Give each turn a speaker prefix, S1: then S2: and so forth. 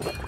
S1: you